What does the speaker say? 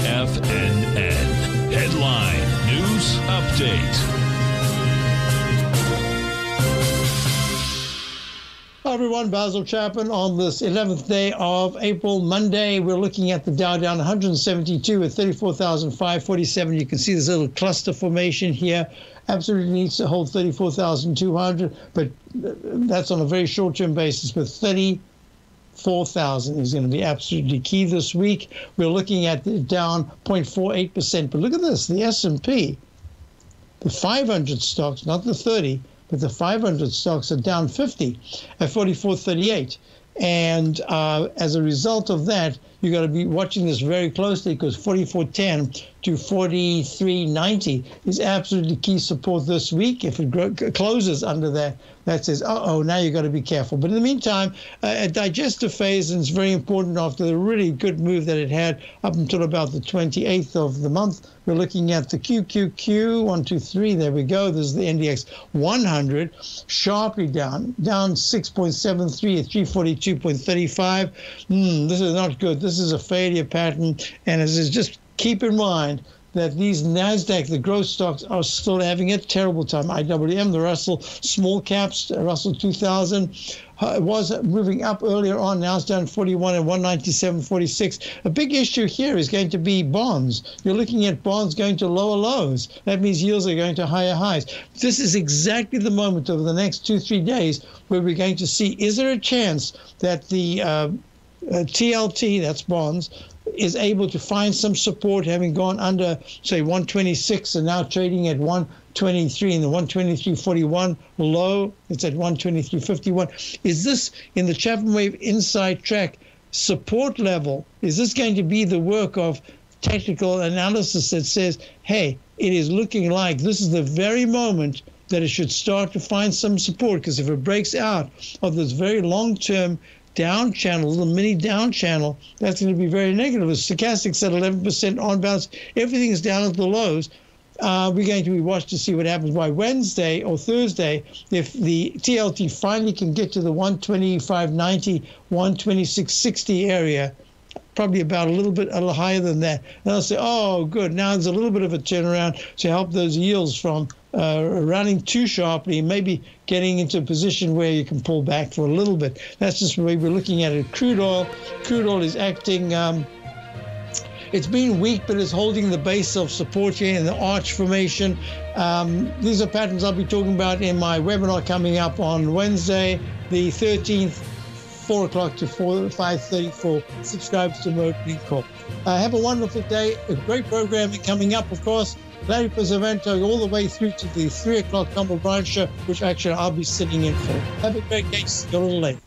TFNN. Headline News Update. Hi everyone, Basil Chapman on this 11th day of April, Monday. We're looking at the Dow down 172 at 34,547. You can see this little cluster formation here absolutely needs to hold 34,200, but uh, that's on a very short term basis with 30 4,000 is going to be absolutely key this week. We're looking at down 0.48%. But look at this, the S&P, the 500 stocks, not the 30, but the 500 stocks are down 50 at 44.38. And uh, as a result of that, you got to be watching this very closely because 44.10 to 43.90 is absolutely key support this week. If it closes under that, that says, oh, now you've got to be careful. But in the meantime, uh, a digestive phase is very important after the really good move that it had up until about the 28th of the month. We're looking at the QQQ, one, two, three, there we go. This is the NDX 100, sharply down, down 6.73 at 342.35. Mm, this is not good. This is a failure pattern. And as is just keep in mind that these NASDAQ, the growth stocks, are still having a terrible time. IWM, the Russell small caps, Russell 2000, uh, was moving up earlier on. Now it's down 41 and 197.46. A big issue here is going to be bonds. You're looking at bonds going to lower lows. That means yields are going to higher highs. This is exactly the moment over the next two, three days where we're going to see is there a chance that the uh, uh, TLT, that's bonds, is able to find some support, having gone under, say, 126 and now trading at 123 and the 123.41 low. It's at 123.51. Is this in the Chapman Wave Inside Track support level? Is this going to be the work of technical analysis that says, hey, it is looking like this is the very moment that it should start to find some support? Because if it breaks out of this very long term down channel, the mini down channel, that's going to be very negative. The stochastics at 11% on everything is down at the lows. Uh, we're going to be watched to see what happens by Wednesday or Thursday. If the TLT finally can get to the 125.90, 126.60 area, probably about a little bit a little higher than that. And I'll say, oh, good. Now there's a little bit of a turnaround to help those yields from uh, running too sharply, maybe getting into a position where you can pull back for a little bit. That's just the way we're looking at it. Crude oil, crude oil is acting. Um, it's been weak, but it's holding the base of support here in the arch formation. Um, these are patterns I'll be talking about in my webinar coming up on Wednesday, the 13th, 4 o'clock to 4, 5.30 for subscribers to Mercury Call. Uh, have a wonderful day. A great programming coming up, of course. Larry Pesavento all the way through to the 3 o'clock Tom O'Brien show, which actually I'll be sitting in for. Have a great day. Little later.